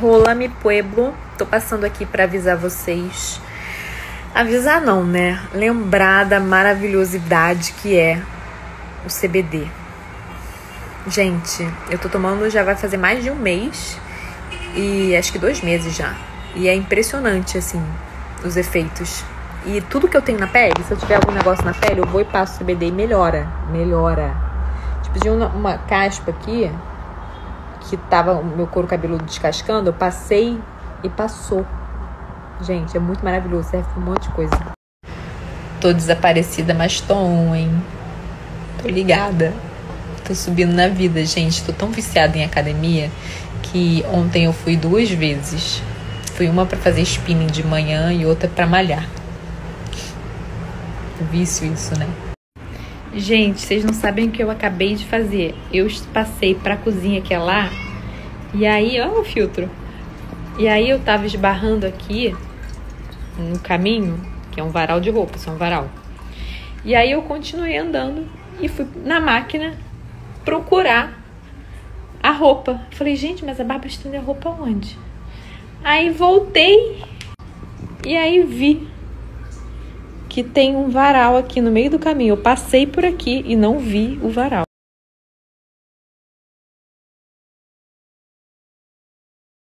Rola mi pueblo. Tô passando aqui para avisar vocês. Avisar não, né? Lembrar da maravilhosidade que é o CBD. Gente, eu tô tomando já vai fazer mais de um mês e acho que dois meses já. E é impressionante, assim, os efeitos. E tudo que eu tenho na pele, se eu tiver algum negócio na pele, eu vou e passo CBD e melhora. Melhora. Tipo, de uma, uma caspa aqui, que tava o meu couro cabeludo descascando, eu passei e passou. Gente, é muito maravilhoso, serve um monte de coisa. Tô desaparecida, mas tô on, hein? Tô ligada. Tô subindo na vida, gente. Tô tão viciada em academia que ontem eu fui duas vezes. Fui uma para fazer spinning de manhã e outra para malhar. Vício isso, né? Gente, vocês não sabem o que eu acabei de fazer. Eu passei pra cozinha que é lá. E aí, ó o filtro. E aí eu tava esbarrando aqui no caminho, que é um varal de roupa, é um varal. E aí eu continuei andando e fui na máquina procurar a roupa. Falei, gente, mas a barba estende a roupa onde? Aí voltei e aí vi que tem um varal aqui no meio do caminho. Eu passei por aqui e não vi o varal.